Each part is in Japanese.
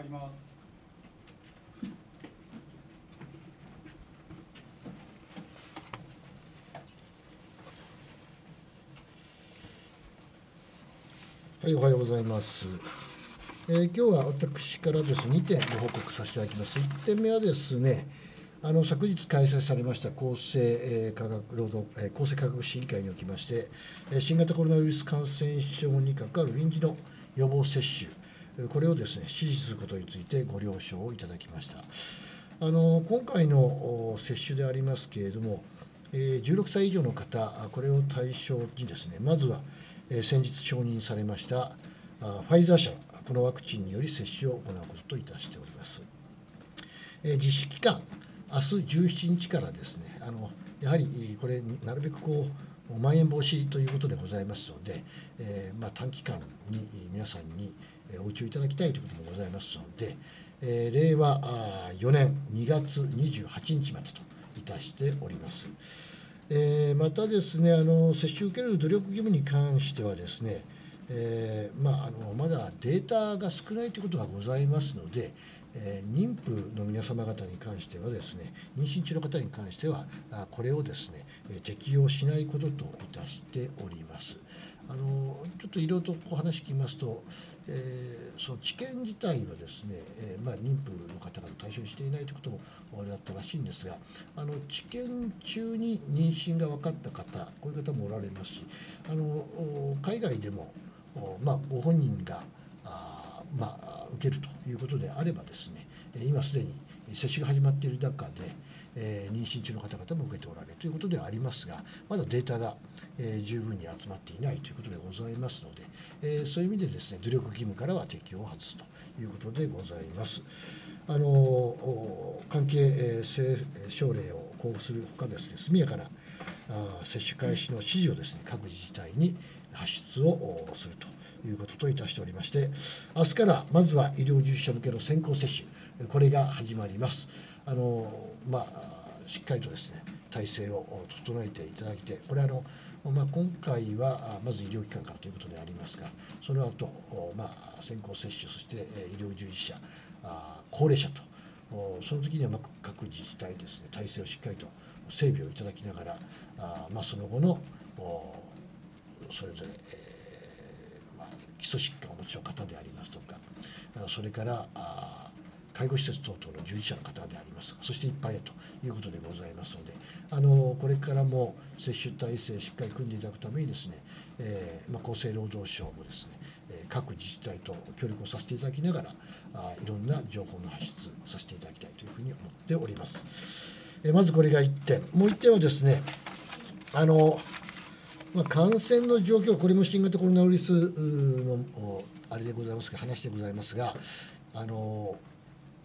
入ります。はい、おはようございます。えー今日は私からですね2点ご報告させていただきます。1点目はですね、あの昨日開催されました厚生、え科学労働、え厚生科学審議会におきまして、え新型コロナウイルス感染症に関わる臨時の予防接種、これをですね支持することについてご了承をいただきました。あの今回の接種でありますけれども、え16歳以上の方、これを対象にですね、まずは、え先日承認されましたあファイザー社、このワクチンにより接種を行うことといたしております。え実施期間、明日17日からですね、あのやはりこれ、なるべくこう、まん延防止ということでございますので、えーまあ、短期間に皆さんにえお打ちをいただきたいということもございますので、えー令和4年2月28日までといたしております。えーまたですねあの接種受ける努力義務に関してはですね、えーまあ、あのまだデータが少ないということがございますので、えー妊婦の皆様方に関してはですね妊娠中の方に関してはあこれをですねえ適用しないことといたしております。あのちょっといろいろとお話聞きますと、えーその治験自体はですね、えーまあ、妊婦の方が対象にしていないということもあれだったらしいんですがあの治験中に妊娠が分かった方こういう方もおられますしあの海外でもまあ、ご本人があ、まあ、受けるということであればですね今すでに接種が始まっている中で、えー妊娠中の方々も受けておられるということではありますがまだデータが、えー十分に集まっていないということでございますので、えーそういう意味でですね努力義務からは適用を外すということでございます。あの関係、えー省令を交付するほかですね速やかなあ接種開始の指示をですね各自治体に発出をするということといたしておりまして明日からまずは医療従事者向けの先行接種えこれが始まります。あのまあしっかりとですね体制を整えていただいてこれあのまあ、今回はまず医療機関からということでありますが、その後、まあ先行接種、そしてえ医療従事者、あ高齢者と、その時にはま各自治体ですね、体制をしっかりと整備をいただきながら、あまあ、その後のそれぞれ、えー、基礎疾患をお持ちの方でありますとか、それから介護施設等々の従事者の方でありますとか、そして一般へということでございますので、あのこれからも接種体制しっかり組んでいただくためにですね、えーまあ、厚生労働省もですね、各自治体と協力をさせていただきながら、あいろんな情報の発出させていただきたいというふうに思っております。えまずこれが1点、もう1点はですね、あのまあ、感染の状況、これも新型コロナウイルスのあれでございますが、話でございますが、あの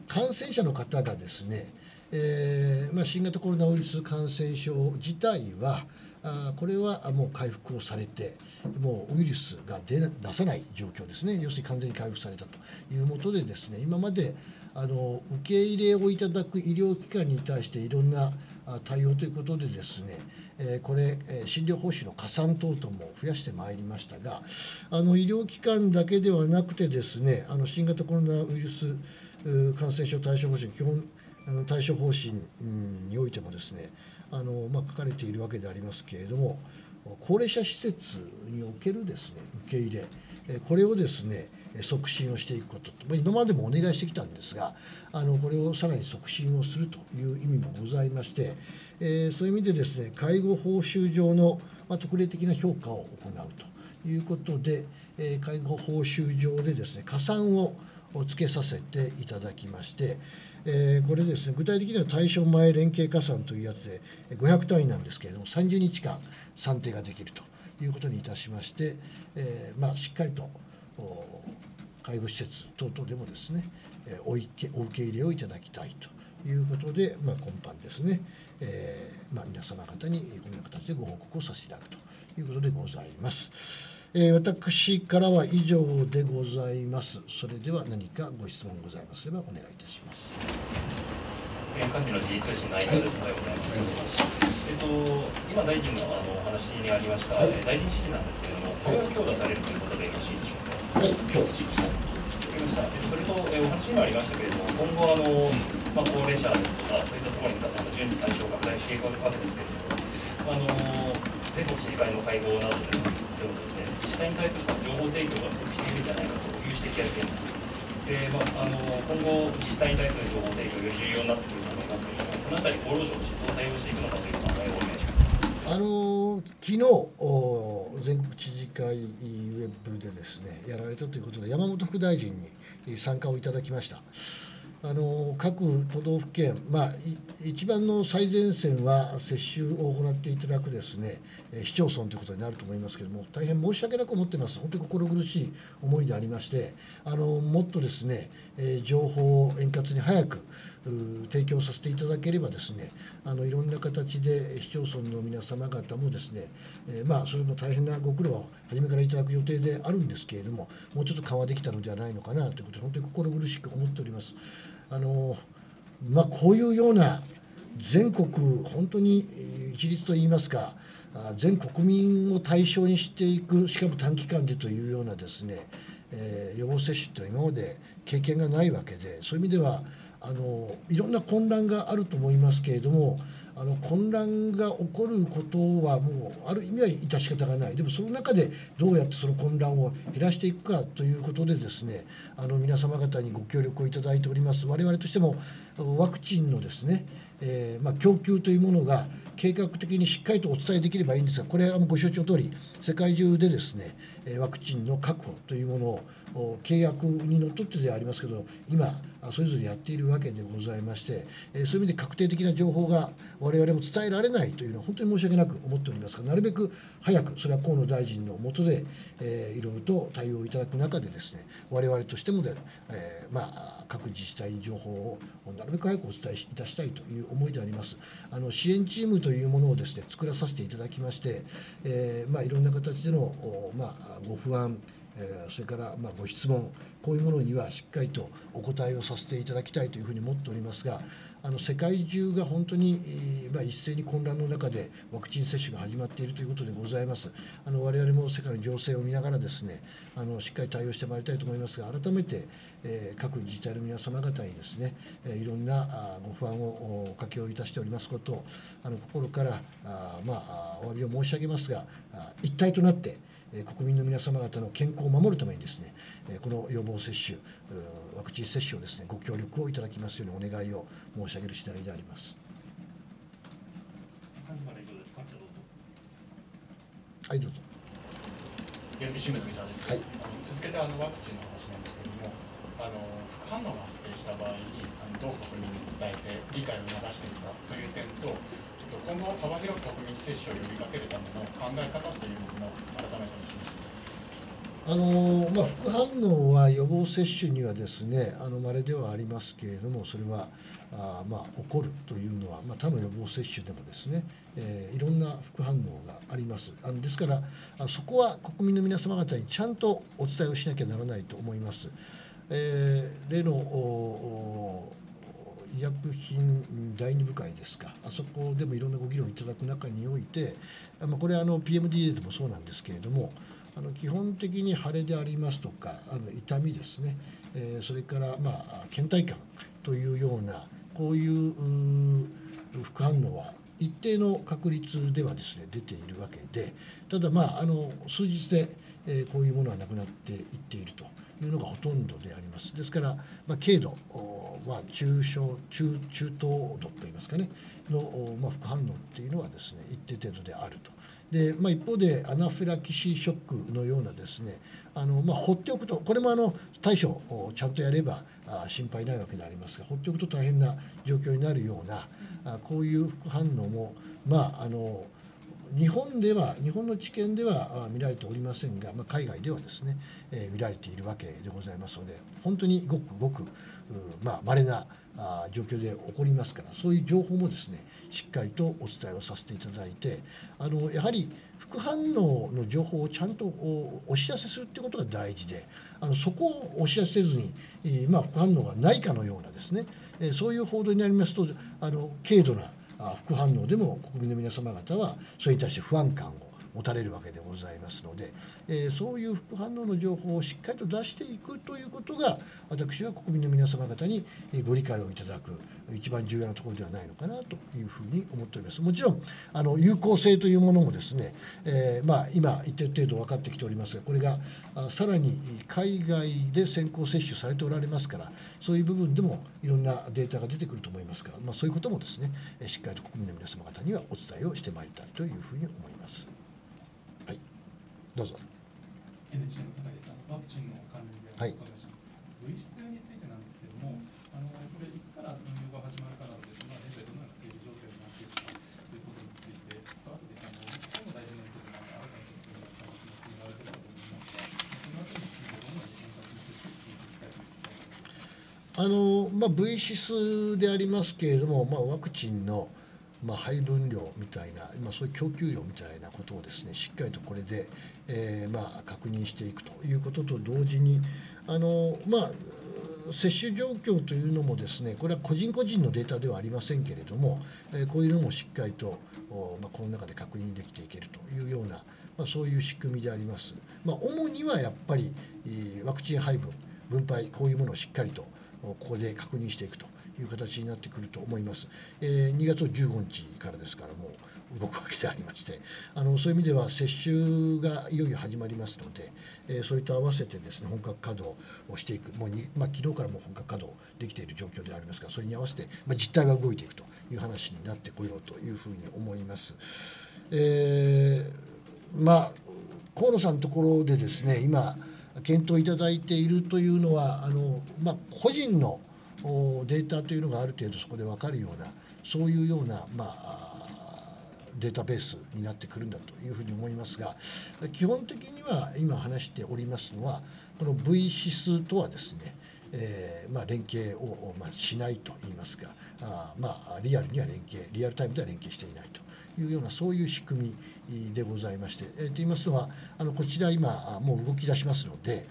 感染者の方がですね、えーまあ、新型コロナウイルス感染症自体は、あこれはもう回復をされて、もうウイルスが出出さない状況ですね、要するに完全に回復されたというもとで、ですね今まであの受け入れをいただく医療機関に対していろんな対応ということでですね、えこれ、え診療報酬の加算等々も増やしてまいりましたが、あの医療機関だけではなくてですね、あの新型コロナウイルス感染症対処方針基本対処方針においてもですね、あのまあ、書かれているわけでありますけれども、高齢者施設におけるですね受け入れ、これをですね促進をしていくことと、今までもお願いしてきたんですが、あのこれをさらに促進をするという意味もございまして、えーそういう意味でですね介護報酬上の、まあ、特例的な評価を行うということで、えー介護報酬上でですね加算をつけさせていただきまして、えーこれですね具体的には対象前連携加算というやつでえ500単位なんですけれども30日間算定ができるということにいたしまして、えーまあ、しっかりと介護施設等々でもですね、えおいけお受け入れをいただきたいということで、まあ、今般ですね、えーまあ、皆様方にこのような形でご報告をさせていただくということでございます。えー私からは以上でございます。それでは何かご質問ございますればお願いいたします。年間時の G 通信内容です。おはようございます。えっと、今大臣のあのお話にありました、はいえー大臣指示なんですけれども、これを強打されるということでよろしいでしょうか？はい、今日です。わかりました。えっとそれと、えお話にもありましたけれども、今後あの、まあ、高齢者ですとか、そういったところにあの順次対象拡大していくわけですけれども、あの全国知事会の会合などでもですね、自治体に対する情報提供が不足しているんじゃないかという指摘が出ています。でまあ、あの今後、自治体に対する情報提供、より重要になってくるのあたり、厚労省としてどう対応していくのかという考えをお願いします。あの昨日全国知事会ウェブでですねやられたということで山本副大臣に参加をいただきました。あの各都道府県、まあ、一番の最前線は接種を行っていただくですね市町村ということになると思いますけれども、大変申し訳なく思ってます、本当に心苦しい思いでありまして、あのもっとですね情報を円滑に早く提供させていただければですねあのいろんな形で市町村の皆様方もですね、えー、まあそれも大変なご苦労を初めからいただく予定であるんですけれどももうちょっと緩和できたのではないのかなということで本当に心苦しく思っております。あのまあ、こういうような全国本当に一律といいますか全国民を対象にしていくしかも短期間でというようなですね、えー、予防接種っていうのは今まで経験がないわけでそういう意味ではあのいろんな混乱があると思いますけれどもあの混乱が起こることはもうある意味は致し方がない。でもその中でどうやってその混乱を減らしていくかということでですねあの皆様方にご協力をいただいております。我々としてもワクチンのですね、えー、まあ、供給というものが計画的にしっかりとお伝えできればいいんですがこれはご承知の通り世界中でですねワクチンの確保というものを契約にのっとってではありますけど今それぞれやっているわけでございましてそういう意味で確定的な情報が我々も伝えられないというのは本当に申し訳なく思っておりますがなるべく早くそれは河野大臣の下で、いろいろと対応いただく中でですね我々としてもで、え、まあ、各自治体に情報をなるべく早くお伝えいたしたいという思いであります。あの支援チームというものをですね作らさせていただきまして、え、まあ、いろんな形での、まあ、ご不安それからまあご質問、こういうものにはしっかりとお答えをさせていただきたいというふうに思っておりますが、あの世界中が本当に、ま一斉に混乱の中でワクチン接種が始まっているということでございます。あの我々も世界の情勢を見ながらですね、あのしっかり対応してまいりたいと思いますが、改めて、え各自治体の皆様方にですね、えいろんなご不安をおかけをいたしておりますことを、あの心からあまあお詫びを申し上げますが、一体となって国民の皆様方の健康を守るためにですねこの予防接種ワクチン接種をですねご協力をいただきますようにお願いを申し上げる次第であります。はいどうぞ。はい。続けてあのワクチンの話なんですけれども、あの副反応が発生した場合にあのどう国民に伝えて理解を促していくかという点と、今後幅広く国民接種を呼びかけるための考え方というものも改めてあのまあ、副反応は予防接種にはですねあの稀ではありますけれどもそれはあ、まあ、起こるというのは、まあ、他の予防接種でもですね、えー、いろんな副反応がありますあのですからあそこは国民の皆様方にちゃんとお伝えをしなきゃならないと思います。えー、例の医薬品第二部会ですか、あそこでもいろんなご議論いただく中において、まあ、これあの PMDA でもそうなんですけれども、あの基本的に腫れでありますとか、あの痛みですね、えー、それからまあ倦怠感というような、こういう副反応は一定の確率ではですね出ているわけで、ただ、まあ、あの数日で、えー、こういうものはなくなっていっていると。いうのがほとんどであります。ですから、まあ、軽度、まあ、中小中中等度といいますかねの、まあ、副反応っていうのはですね一定程度であると。でまあ、一方でアナフィラキシーショックのようなですねあの、まあ、放っておくとこれもあの対処をちゃんとやればあ心配ないわけでありますが放っておくと大変な状況になるようなあこういう副反応も、まあ、あの日本では日本の知見では見られておりませんが、まあ、海外ではですね、えー、見られているわけでございますので本当にごくごくまあ稀なあ状況で起こりますからそういう情報もですねしっかりとお伝えをさせていただいてあのやはり副反応の情報をちゃんとお知らせするっていうことが大事であのそこをお知らせせずに、えまあ、副反応がないかのようなですねえそういう報道になりますとあの軽度な副反応でも国民の皆様方はそれに対して不安感を持たれるわけでございますので、えー、そういう副反応の情報をしっかりと出していくということが私は国民の皆様方にご理解をいただく一番重要なところではないのかなというふうに思っておりますもちろんあの有効性というものもですね、えー、まあ、今一定程度分かってきておりますがこれがさらに海外で先行接種されておられますからそういう部分でもいろんなデータが出てくると思いますから、まあ、そういうこともですねしっかりと国民の皆様方にはお伝えをしてまいりたいというふうに思います。はい、どうぞ。NHK の酒井さん、ワクチンの関連でお伺いします。はい、物質についてなんですけれども、あのこれいつから運用が始まるかなどですが、現在どのような整備状況になっているかということについて、あとであの最も大事なことが新たに説明が進められているかと思いますが、そのあたりについてどのように円滑に接種していきたいとあのまあ、V 指数でありますけれども、まあ、ワクチンのまあ、配分量みたいな、まあ、そういう供給量みたいなことをですねしっかりとこれで、えー、まあ、確認していくということと同時にあの、まあ、接種状況というのもですねこれは個人個人のデータではありませんけれども、え、こういうのもしっかりと、まあ、この中で確認できていけるというような、まあ、そういう仕組みであります。まあ、主にはやっぱりワクチン配分分配こういうものをしっかりとここで確認していくという形になってくると思います。えー、2月15日からですからもう動くわけでありましてあのそういう意味では接種がいよいよ始まりますので、えー、それと合わせてですね本格稼働をしていくもうに、まあ、昨日からも本格稼働できている状況でありますがそれに合わせて、まあ、実態が動いていくという話になってこようというふうに思います。えー、まあ河野さんのところでですね今検討いただいているというのはあの、まあ、個人のデータというのがある程度そこで分かるようなそういうような、まあ、データベースになってくるんだというふうに思いますが基本的には今話しておりますのはこの V 指数とはですねえーまあ、連携を、まあ、しないといいますかあ、まあ、リアルには連携リアルタイムでは連携していないというようなそういう仕組みでございまして、えー、と言いますのはあのこちら今もう動き出しますので、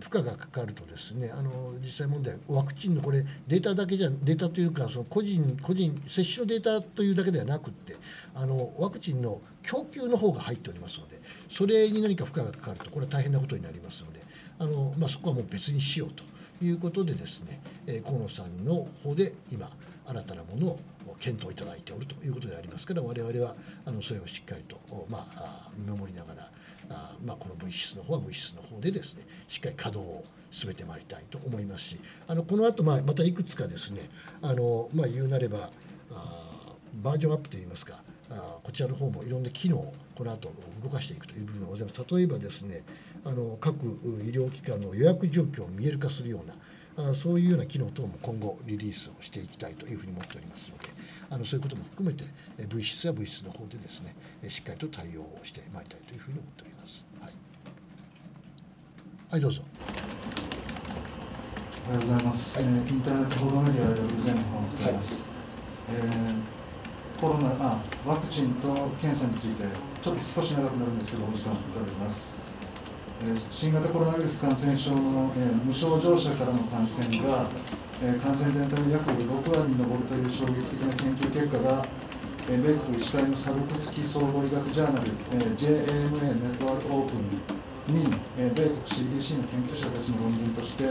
負荷がかかるとですねあの実際問題ワクチンのこれデータだけじゃデータというかその個人個人接種のデータというだけではなくってあのワクチンの供給の方が入っておりますのでそれに何か負荷がかかるとこれは大変なことになりますのであの、まあ、そこはもう別にしようということでですね、え河野さんの方で今新たなものを検討いただいておるということでありますから我々はあのそれをしっかりと、まあ、見守りながらあまあ、この物質の方は物質の方でですねしっかり稼働を進めてまいりたいと思いますしあのこの後、まあまたいくつかですねあの、まあ、言うなればあバージョンアップといいますかあこちらの方もいろんな機能をこの後動かしていくという部分がございます例えばですねあの各医療機関の予約状況を見える化するようなあそういうような機能等も今後リリースをしていきたいというふうに思っておりますのであのそういうことも含めて物質や物質の方でですねしっかりと対応をしてまいりたいというふうに思っております。はい、はい、どうぞ。おはようございます。はい、えー、インターネット報道メディアでルゼンのございます。はい、えー、コロナあワクチンと検査についてちょっと少し長くなるんですけどお時間いただきます。新型コロナウイルス感染症の、え無症状者からの感染が、え感染全体の約6割に上るという衝撃的な研究結果が、え米国医師会のサブク付き総合医学ジャーナル、え JAMA ネットワークオープンに、米国 CDC の研究者たちの論文として、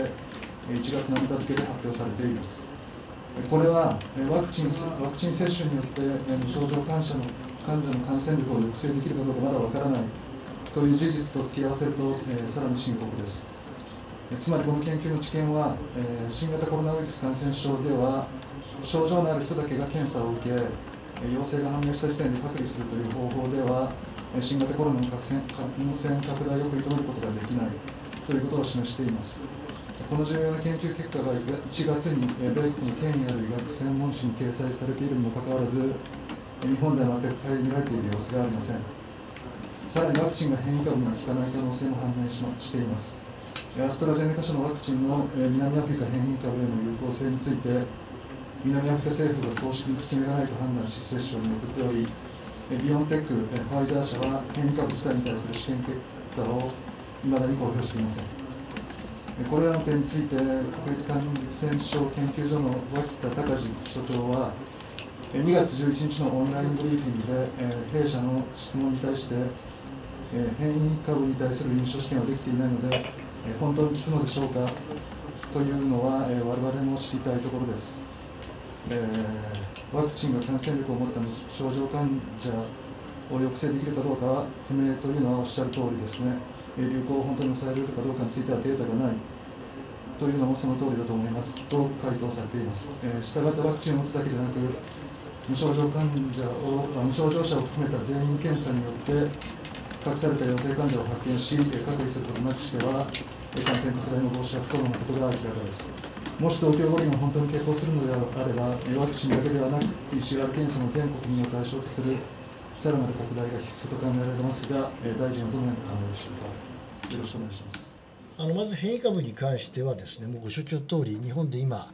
1月7日付で発表されています。これはワクチンワクチン接種によって無症状患者の患者の感染力を抑制できるかどうかまだわからないという事実と付き合わせると、え、さらに深刻です。つまりこの研究の知見は、え、新型コロナウイルス感染症では症状のある人だけが検査を受け陽性が判明した時点で隔離するという方法では新型コロナの感染拡大を食い止めることができないということを示していますこの重要な研究結果が1月に米国の権威ある医学専門誌に掲載されているにもかかわらず日本では全く見られている様子がありませんさらにワクチンが変異株には効かない可能性も判明ししています。アストラゼネカ社のワクチンの南アフリカ変異株への有効性について、南アフリカ政府が公式に決めがないと判断し、接種を見送っており、ビオンテック、ファイザー社は変異株自体に対する試験結果をいまだに公表していません。これらの点について、国立感染症研究所の脇田隆司所長は、2月11日のオンラインブリーフィングで、弊社の質問に対して、え変異株に対する臨床試験はできていないので、え本当に効くのでしょうかというのは、え我々も知りたいところです。えー、ワクチンが感染力を持った症状患者を抑制できるかどうかは不明というのはおっしゃる通りですね、流行を本当に抑えられるかどうかについてはデータがないというのもその通りだと思います。と回答されています。えー、したがってワクチンを打つだけでなく、無症状患者を無症状者を含めた全員検査によって隠された陽性患者を発見し隔離することなくしては感染拡大の防止は不可能なことが明らかです。もし東京五輪が本当に決行するのであればワクチンだけではなく PCR 検査の全国民を対象とするさらなる拡大が必須と考えられますが大臣はどのように考えでしょうか？よろしくお願いしますあのまず変異株に関してはですねもうご承知の通り日本で今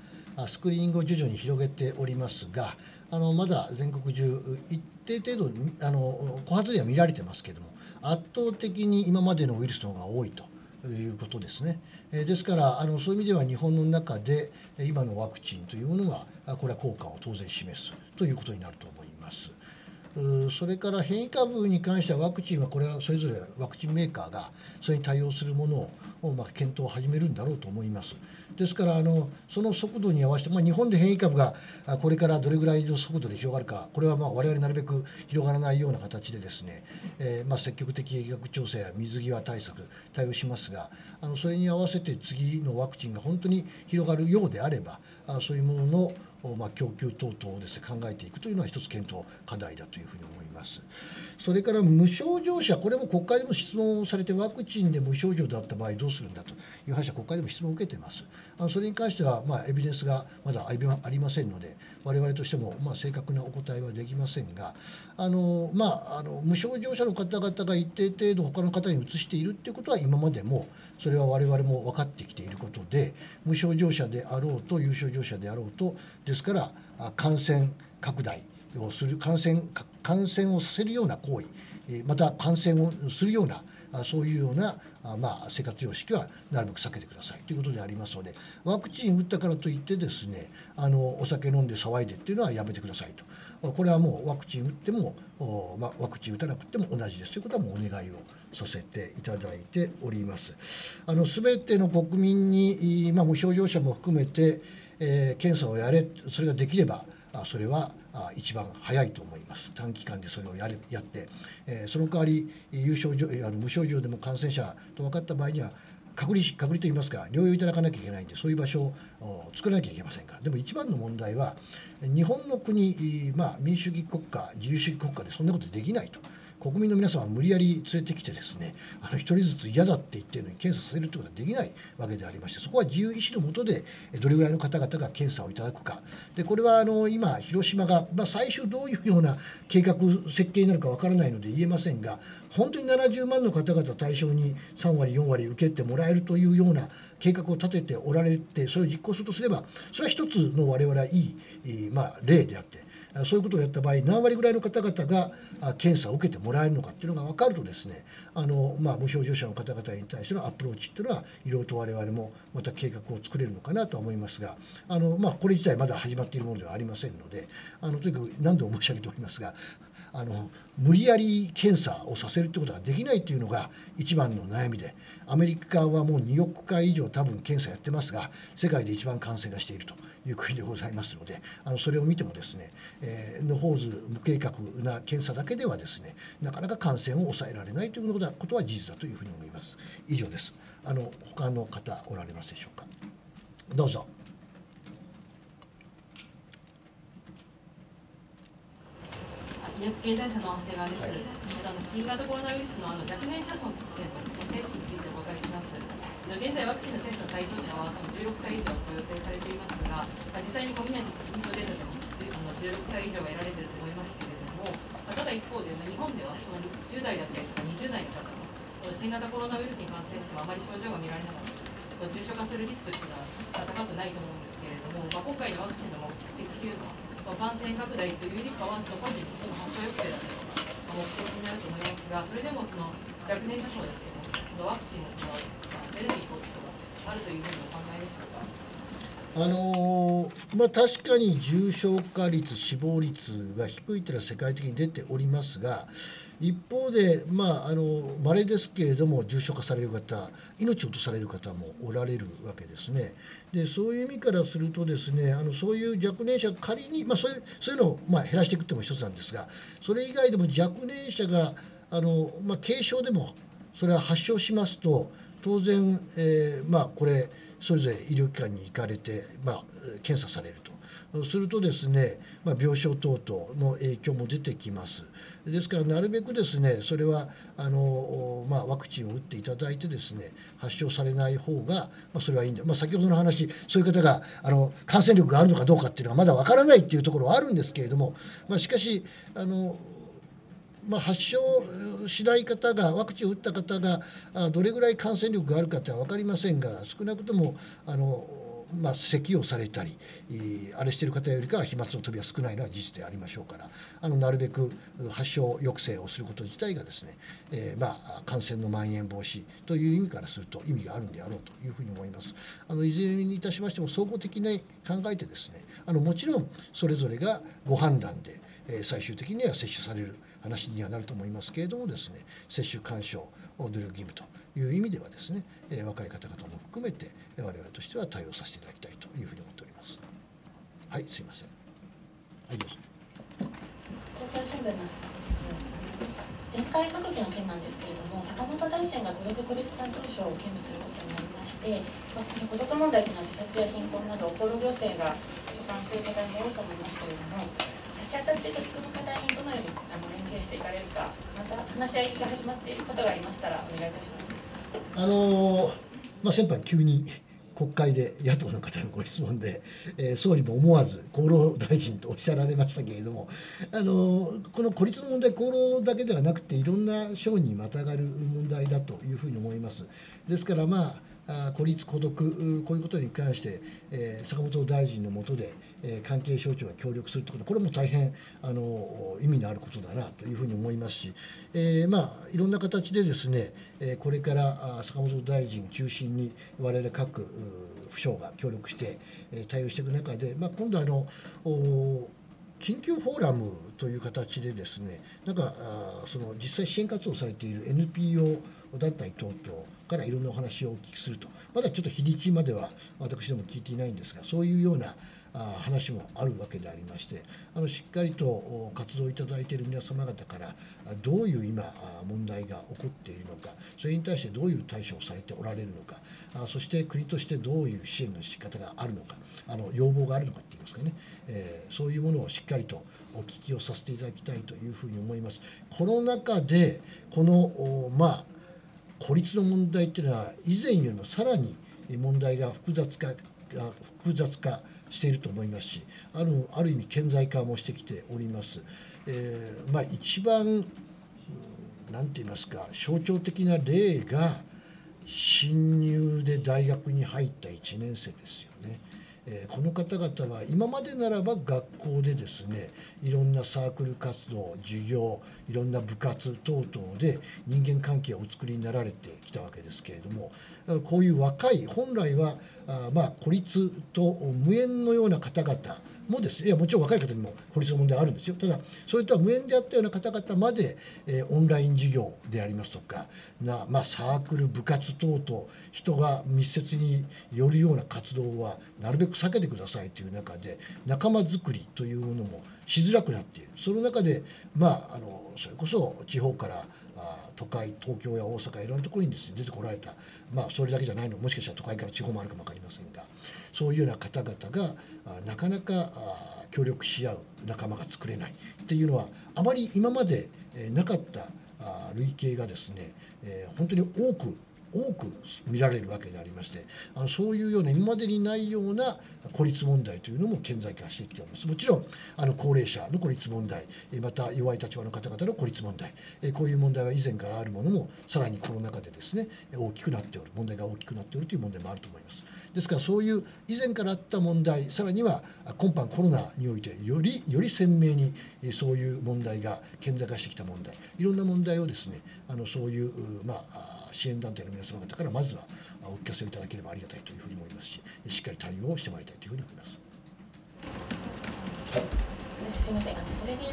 スクリーニングを徐々に広げておりますがあのまだ全国中一定程度あの後発例は見られてますけれども圧倒的に今までのウイルスの方が多いと。ということですね。ですからあのそういう意味では日本の中で今のワクチンというものはこれは効果を当然示すということになると思います。それから変異株に関してはワクチンはこれはそれぞれワクチンメーカーがそれに対応するものをま検討を始めるんだろうと思います。ですからあのその速度に合わせて、まあ、日本で変異株がこれからどれぐらいの速度で広がるかこれはまあ我々なるべく広がらないような形でですね、え、まあ積極的疫学調整や水際対策対応しますがあのそれに合わせて次のワクチンが本当に広がるようであればあそういうもののまあ、供給等々をです、ね、考えていくというのは一つ検討課題だというふうに思います。それから無症状者、これも国会でも質問をされて、ワクチンで無症状だった場合どうするんだという話は国会でも質問を受けています。あのそれに関しては、まあ、エビデンスがまだありませんので、我々としても、まあ、正確なお答えはできませんが、あのまあ、あの無症状者の方々が一定程度、他の方に移しているということは、今までもそれは我々も分かってきていることで、無症状者であろうと、有症状者であろうと、ですから、感染拡大をする感染感染をさせるような行為また感染をするようなそういうような、まあ、生活様式はなるべく避けてください。ということでありますのでワクチン打ったからといってですねあのお酒飲んで騒いでっていうのはやめてくださいと。これはもうワクチン打っても、まあ、ワクチン打たなくても同じです。ということはもうお願いをさせていただいております。あの全ての国民に、まあ、無症状者も含めてえ、検査をやれそれができればそれはあ一番早いと思います短期間でそれをやれやって、えー、その代わり有症状あの無症状でも感染者と分かった場合には隔離隔離といいますか療養いただかなきゃいけないんでそういう場所を作らなきゃいけませんからでも一番の問題は日本の国、まあ、民主主義国家自由主義国家でそんなことできないと。国民の皆様は無理やり連れてきてですねあの1人ずつ嫌だって言ってるのに検査させるということはできないわけでありましてそこは自由意志のもとでどれぐらいの方々が検査をいただくか。でこれはあの今広島が、まあ、最初どういうような計画設計になるかわからないので言えませんが本当に70万の方々対象に3割4割受けてもらえるというような計画を立てておられてそれを実行するとすればそれは一つの我々はいい、まあ、例であってそういうことをやった場合何割ぐらいの方々が検査を受けてもらえるのかっていうのが分かるとですねあの、まあ、無症状者の方々に対してのアプローチっていうのはいろいろと我々もまた計画を作れるのかなとは思いますがあの、まあ、これ自体まだ始まっているものではありませんのであのとにかく何度も申し上げておりますがあの無理やり検査をさせるってことができないというのが一番の悩みでアメリカはもう2億回以上多分検査やってますが世界で一番感染がしているという国でございますのであのそれを見てもですね、えー、のホーズ無計画な検査だけではですねなかなか感染を抑えられないということは事実だというふうに思います。以上です。あの他の方おられますでしょうか。どうぞ。医薬経済者の長谷川です、はい、あの新型コロナウイルスのあの若年者層の接種についてお伺いします。現在ワクチンの接種の対象者はその16歳以上と予定されていますが実際にコミュニティ認証データでもあの16歳以上が得られていると思いますけれどもただ一方で日本ではその10代だったりとか20代の方も新型コロナウイルスに感染してもあまり症状が見られなかった。重症化するリスクっていうのは高くないと思うんですけれども、まあ、今回のワクチンの目的というのは感染拡大というよりかは個人の発症抑制だったりとか、目的になると思いますがそれでもその若年者層ですけどもワクチンのそのあるというふうにお考えでしょうか？あのまあ、確かに重症化率、死亡率が低いというのは世界的に出ておりますが、一方で、まあ、あの稀ですけれども重症化される方命を落とされる方もおられるわけですねでそういう意味からするとですねあのそういう若年者仮に、まあ、そういうそういうのを、まあ、減らしていくっても一つなんですがそれ以外でも若年者があの、まあ、軽症でもそれは発症しますと当然、えー、まあ、これそれぞれ医療機関に行かれて、まあ、検査されると。するとですね、まあ、病床等々の影響も出てきます。ですからなるべくですねそれはあの、まあ、ワクチンを打っていただいてですね発症されない方が、まあ、それはいいんだ、まあ、先ほどの話そういう方があの感染力があるのかどうかっていうのはまだわからないっていうところはあるんですけれども、まあ、しかしあのまあ、発症しない方がワクチンを打った方がどれぐらい感染力があるかっては分かりませんが少なくともあのまあ、咳をされたりあれしている方よりかは飛沫の飛びは少ないのは事実でありましょうからあのなるべく発症抑制をすること自体がですね、えー、まあ、感染の蔓延防止という意味からすると意味があるんであろうというふうに思います。あのいずれにいたしましても総合的に考えてですねあのもちろんそれぞれがご判断で、え最終的には接種される話にはなると思いますけれどもですね接種勧奨努力義務という意味ではですね、え若い方々も含めて我々としては対応させていただきたいというふうに思っております。はい、すいません。はい、どうぞ。東京新聞の前回閣議の件なんですけれども、坂本大臣が努力孤立担当省を兼務することになりまして、まあ、孤独問題というのは自殺や貧困など、厚労行政が所管する課題も多いと思いますけれども、差し当たって取り組む課題にどのようにあの連携していかれるか、また話し合いが始まっていることがありましたら、お願いいたします。あのまあ、先般急に国会で野党の方のご質問で、えー、総理も思わず厚労大臣とおっしゃられましたけれども、あのこの孤立の問題、厚労だけではなくて、いろんな省にまたがる問題だというふうに思います。ですから、まあ孤立、孤独、こういうことに関して、え、坂本大臣の下で、え、関係省庁が協力するということこれも大変あの意味のあることだなというふうに思いますし、えー、まあ、いろんな形でですね、えこれから坂本大臣中心に我々各府省が協力して、え対応していく中で、まあ、今度あの緊急フォーラムという形でですねなんかあその実際支援活動されている NPO 団体等々からいろんなお話をお聞きすると。まだちょっと日にちまでは私ども聞いていないんですがそういうような話もあるわけでありましてあのしっかりと活動いただいている皆様方からどういう今問題が起こっているのかそれに対してどういう対処をされておられるのかそして国としてどういう支援の仕方があるのかあの要望があるのかっていいますかね、え、そういうものをしっかりとお聞きをさせていただきたいというふうに思います。コロナ禍でこのまあ孤立の問題っていうのは以前よりもさらに問題が複雑化複雑化していると思いますしあるある意味顕在化もしてきております。えー、まあ、一番何て言いますか象徴的な例が新入で大学に入った1年生ですよね。えこの方々は今までならば学校でですねいろんなサークル活動授業いろんな部活等々で人間関係をお作りになられてきたわけですけれどもこういう若い本来はあまあ孤立と無縁のような方々もですねいやもちろん若い方にも孤立の問題あるんですよ。ただそれとは無縁であったような方々まで、えー、オンライン授業でありますとかな、まあ、サークル部活等々人が密接によるような活動はなるべく避けてくださいという中で仲間づくりというものもしづらくなっている。その中でまああのそれこそ地方から都会東京や大阪いろんなところにです、ね、出てこられたまあそれだけじゃないのもしかしたら都会から地方もあるかも分かりませんがそういうような方々がなかなか協力し合う仲間が作れないっていうのはあまり今までなかった累計がですね本当に多く多く見られるわけでありましてあのそういうような今までにないような孤立問題というのも顕在化してきております。もちろんあの高齢者の孤立問題また弱い立場の方々の孤立問題こういう問題は以前からあるものもさらにコロナ禍でですね大きくなっておる問題が大きくなっておるという問題もあると思います。ですからそういう以前からあった問題さらには今般コロナにおいてよりより鮮明にそういう問題が顕在化してきた問題いろんな問題をですねあのそういうまあ支援団体の皆様方からまずはお聞かせいただければありがたいというふうに思いますししっかり対応をしてまいりたいというふうに思います。はい、すみません。あのそれで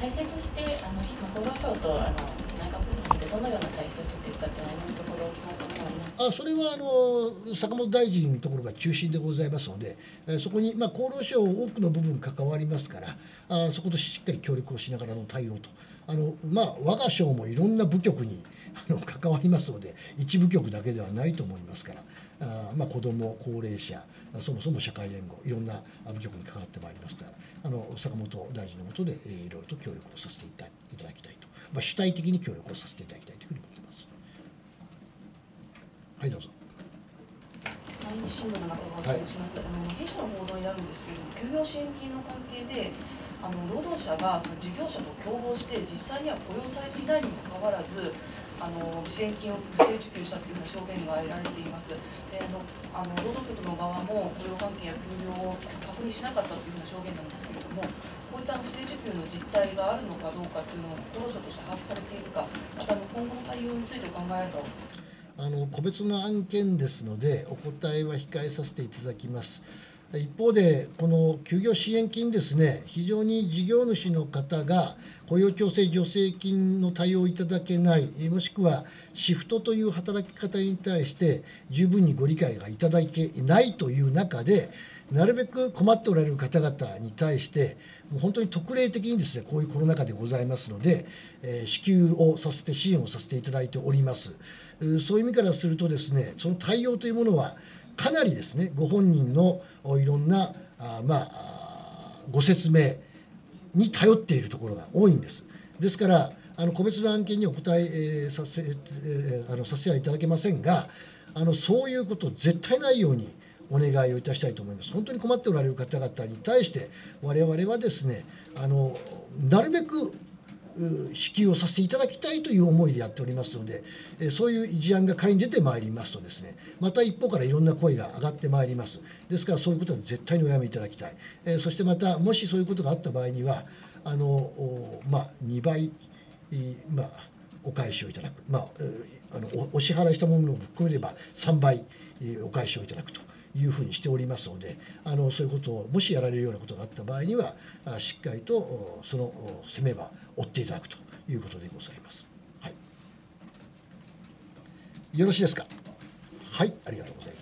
体制としてあの厚労省とあの内閣府でどのような体制を取っていくかというのは今のところ決まっあそれはあの坂本大臣のところが中心でございますので、えそこに、まあ、厚労省、多くの部分関わりますからあ、そことしっかり協力をしながらの対応と、あのまあ、我が省もいろんな部局にあの関わりますので、一部局だけではないと思いますから、あまあ、子ども、高齢者、そもそも社会連合、いろんな部局に関わってまいりますから、あの坂本大臣の下で、えーいろいろと協力をさせていただきたいと、まあ、主体的に協力をさせていただきたいというふうに。はい、どうぞ。毎日新聞の中川と申します、あの弊社の報道になるんですけれども、休業支援金の関係で、あの労働者がその事業者と共謀して、実際には雇用されていないにもかかわらず、あの支援金を不正受給したというような証言が得られています。であのあの労働局の側も雇用関係や休業を確認しなかったというような証言なんですけれども、こういった不正受給の実態があるのかどうかというのを厚労省として把握されているか、またあの今後の対応についてお考えると。あの個別の案件ですので、お答えは控えさせていただきます。一方で、この休業支援金ですね、非常に事業主の方が雇用調整助成金の対応いただけない、もしくはシフトという働き方に対して、十分にご理解がいただけないという中で、なるべく困っておられる方々に対して、もう本当に特例的にですねこういうコロナ禍でございますので、えー支給をさせて、支援をさせていただいております。そういう意味からすると、ですねその対応というものは、かなりですねご本人のいろんなあまあご説明に頼っているところが多いんです。ですからあの個別の案件にお答ええーさせ,、えーあのさせはいただけませんがあのそういうこと絶対ないようにお願いをいたしたいと思います。本当に困っておられる方々に対して我々はですねあのなるべく支給をさせていただきたいという思いでやっておりますので、そういう事案が仮に出てまいりますとですね、また一方からいろんな声が上がってまいります。ですからそういうことは絶対におやめいただきたい。そしてまたもしそういうことがあった場合にはあのまあ2倍まあお返しをいただく、まあ、あのお支払いしたものを含めれば3倍お返しをいただくというふうにしておりますので、あのそういうことをもしやられるようなことがあった場合には、しっかりとその攻めは追っていただくということでございます。はい、よろしいですか？はい、ありがとうございます。